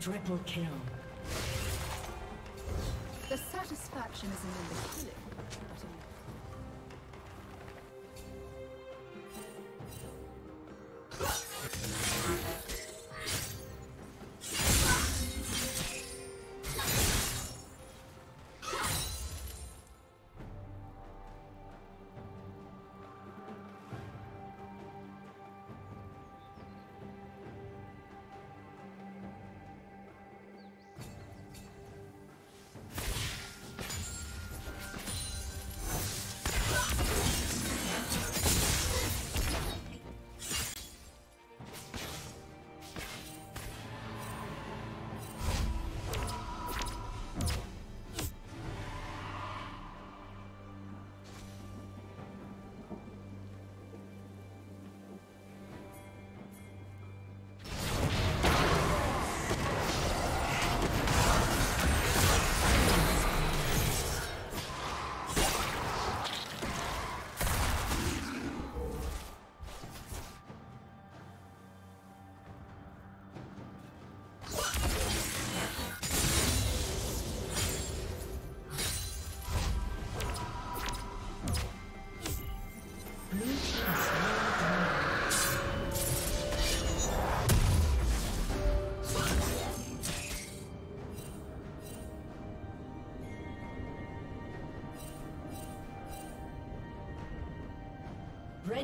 Triple kill. The satisfaction isn't in the killing, but in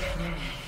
Infinite.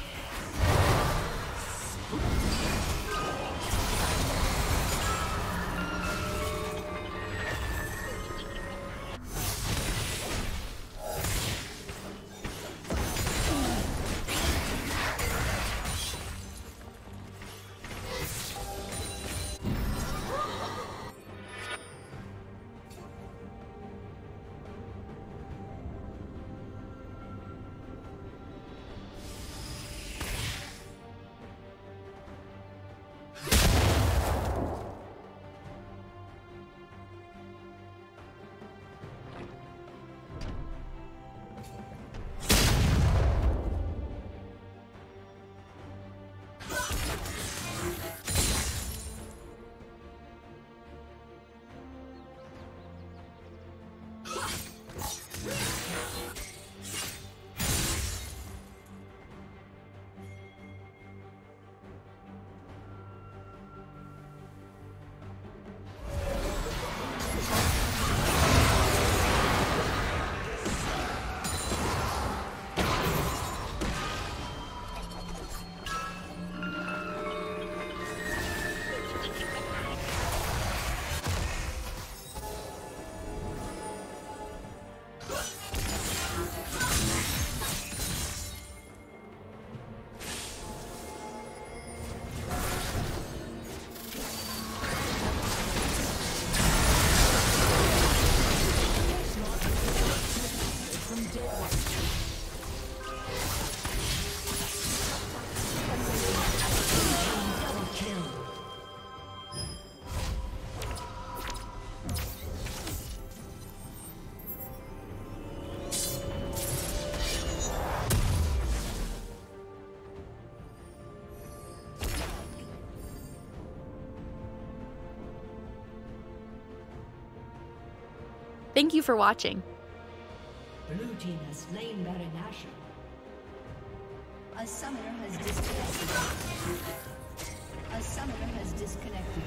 Thank you for watching. Blue team has slain Baron Nashor. A summoner has disconnected. A summoner has disconnected.